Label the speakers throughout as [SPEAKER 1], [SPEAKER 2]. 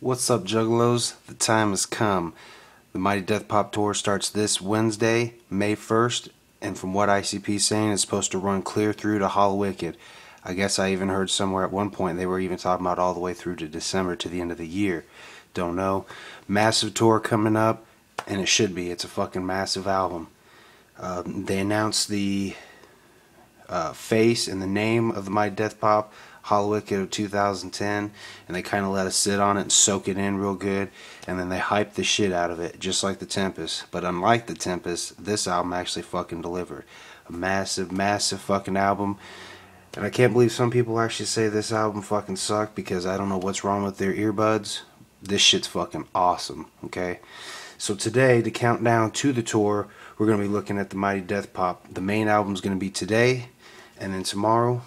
[SPEAKER 1] What's up, Juggalos? The time has come. The Mighty Death Pop Tour starts this Wednesday, May 1st, and from what ICP is saying, it's supposed to run clear through to Hallowicked. I guess I even heard somewhere at one point they were even talking about all the way through to December to the end of the year. Don't know. Massive tour coming up, and it should be. It's a fucking massive album. Um, they announced the uh, face and the name of the Mighty Death Pop Hallowicked of 2010, and they kind of let us sit on it and soak it in real good, and then they hyped the shit out of it, just like the Tempest. But unlike the Tempest, this album actually fucking delivered. A massive, massive fucking album. And I can't believe some people actually say this album fucking sucked because I don't know what's wrong with their earbuds. This shit's fucking awesome, okay? So today, to count down to the tour, we're going to be looking at the Mighty Death Pop. The main album's going to be today, and then tomorrow,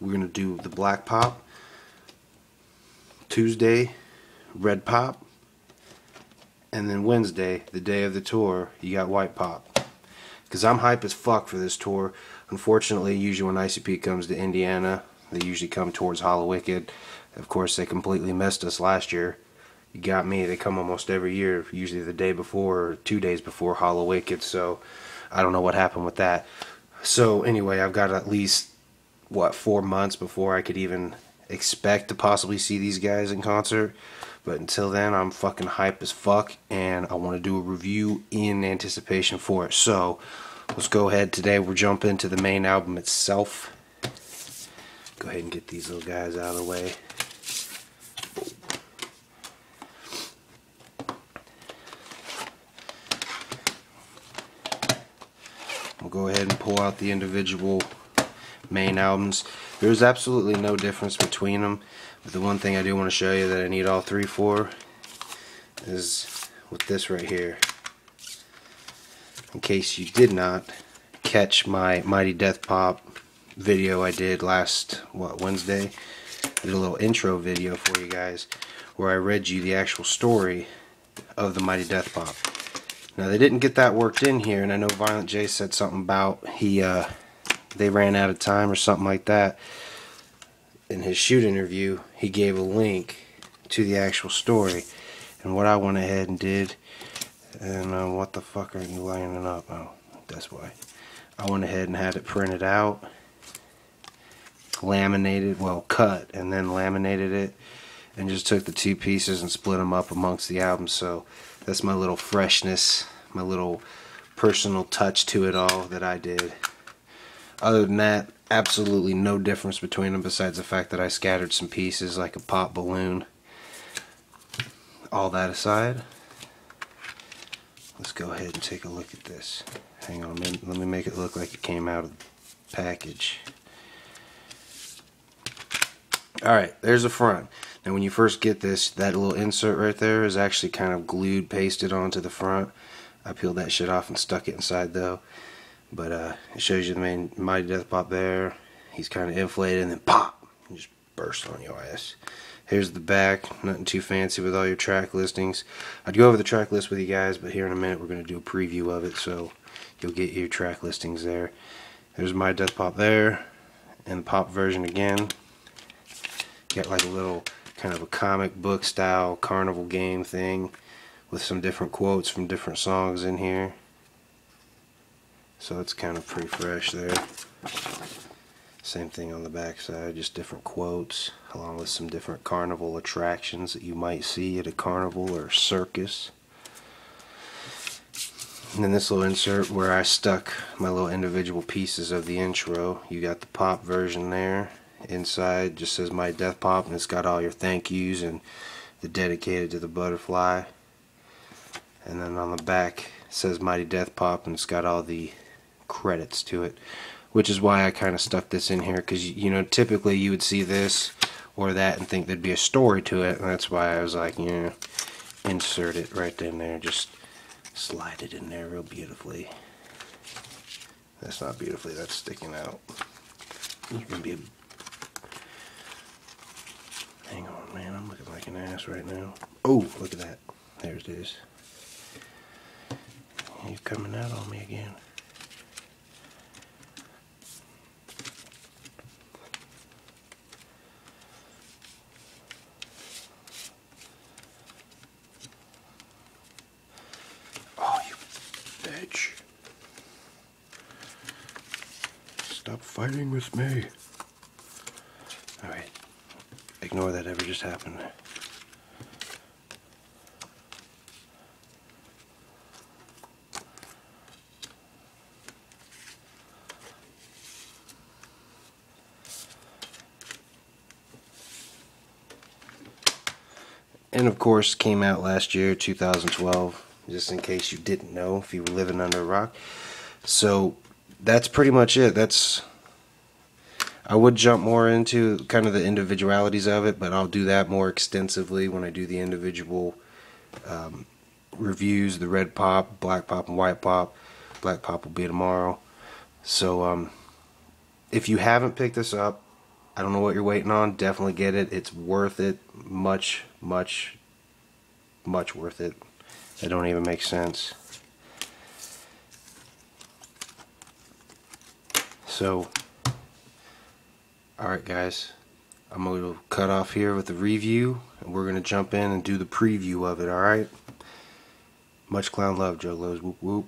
[SPEAKER 1] we're going to do the Black Pop. Tuesday, Red Pop. And then Wednesday, the day of the tour, you got White Pop. Because I'm hype as fuck for this tour. Unfortunately, usually when ICP comes to Indiana, they usually come towards Hallowicked. Of course, they completely missed us last year. You got me, they come almost every year, usually the day before or two days before Hallowicked, so I don't know what happened with that. So anyway, I've got at least, what, four months before I could even expect to possibly see these guys in concert. But until then, I'm fucking hype as fuck, and I want to do a review in anticipation for it. So, let's go ahead today. We're jumping into the main album itself. Go ahead and get these little guys out of the way. We'll go ahead and pull out the individual main albums. There's absolutely no difference between them. But the one thing I do want to show you that I need all three for is with this right here. In case you did not catch my Mighty Death Pop video I did last, what, Wednesday? I did a little intro video for you guys where I read you the actual story of the Mighty Death Pop. Now they didn't get that worked in here, and I know Violent J said something about he uh, they ran out of time or something like that. In his shoot interview, he gave a link to the actual story, and what I went ahead and did, and uh, what the fuck are you lining up? Oh, that's why. I went ahead and had it printed out, laminated, well cut, and then laminated it, and just took the two pieces and split them up amongst the album. So that's my little freshness, my little personal touch to it all that I did. Other than that, absolutely no difference between them besides the fact that I scattered some pieces like a pop balloon. All that aside, let's go ahead and take a look at this. Hang on, a minute. let me make it look like it came out of the package. Alright, there's the front. Now when you first get this, that little insert right there is actually kind of glued, pasted onto the front. I peeled that shit off and stuck it inside though. But uh, it shows you the main Mighty Death Pop there. He's kind of inflated and then pop! Just burst on your ass. Here's the back. Nothing too fancy with all your track listings. I'd go over the track list with you guys, but here in a minute we're going to do a preview of it, so you'll get your track listings there. There's my Death Pop there, and the pop version again. Got like a little kind of a comic book style carnival game thing with some different quotes from different songs in here. So it's kind of pretty fresh there. Same thing on the back side, just different quotes along with some different carnival attractions that you might see at a carnival or circus. And then this little insert where I stuck my little individual pieces of the intro. You got the pop version there inside just says my death pop and it's got all your thank yous and the dedicated to the butterfly and then on the back says mighty death pop and it's got all the credits to it which is why I kind of stuck this in here because you know typically you would see this or that and think there'd be a story to it and that's why I was like you know insert it right in there just slide it in there real beautifully that's not beautifully that's sticking out there's gonna be a Hang on, man. I'm looking like an ass right now. Oh, look at that. There it is. He's coming out on me again.
[SPEAKER 2] Fighting with me.
[SPEAKER 1] Alright. Ignore that ever just happened. And of course, came out last year, 2012, just in case you didn't know if you were living under a rock. So that's pretty much it. That's I would jump more into kind of the individualities of it, but I'll do that more extensively when I do the individual um, reviews the red pop, black pop, and white pop. Black pop will be tomorrow. So, um, if you haven't picked this up, I don't know what you're waiting on. Definitely get it. It's worth it. Much, much, much worth it. That don't even make sense. So, alright guys, I'm going to cut off here with the review and we're going to jump in and do the preview of it, alright? Much clown love, Juggalos. Whoop whoop.